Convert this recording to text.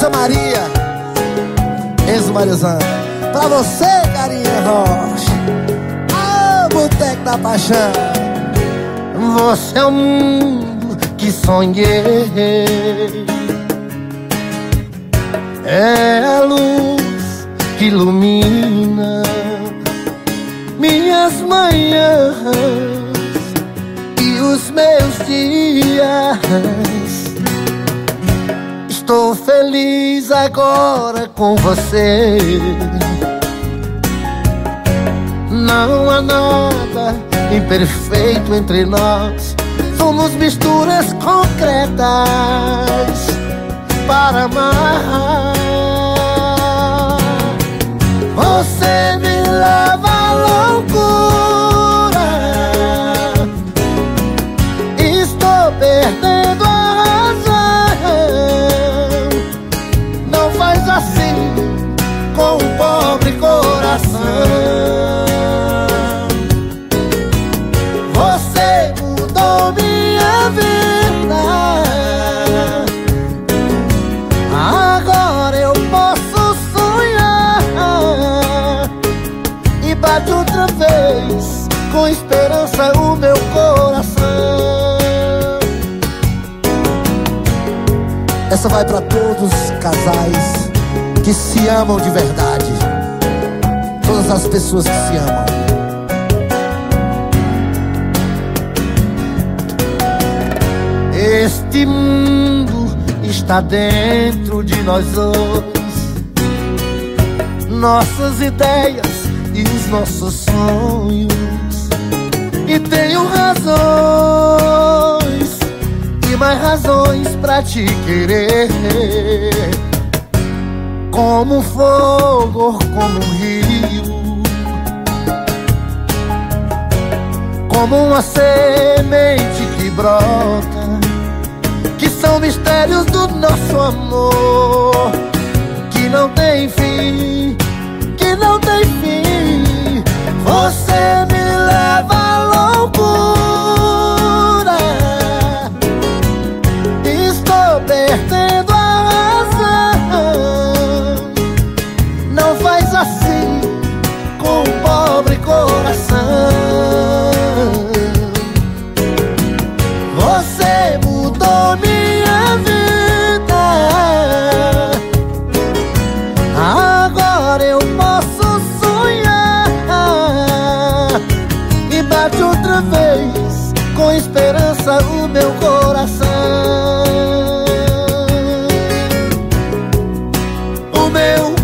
Luísa Maria, ex-Marizana. Pra você, carinha Rocha. Ah, Boteco da Paixão. Você é o mundo que sonhei. É a luz que ilumina minhas manhãs e os meus dias. Feliz agora com você. Não há nada imperfeito entre nós. Somos misturas concretas para amar. Minha vida. Agora eu posso sonhar e bate outra vez com esperança o meu coração. Essa vai pra todos os casais que se amam de verdade. Todas as pessoas que se amam. Este mundo está dentro de nós dois. Nossas ideias e os nossos sonhos. E tenho razões e mais razões pra te querer. Como um fogo, como um rio. Como uma semente que brota são mistérios do nosso amor, que não tem fim, meu.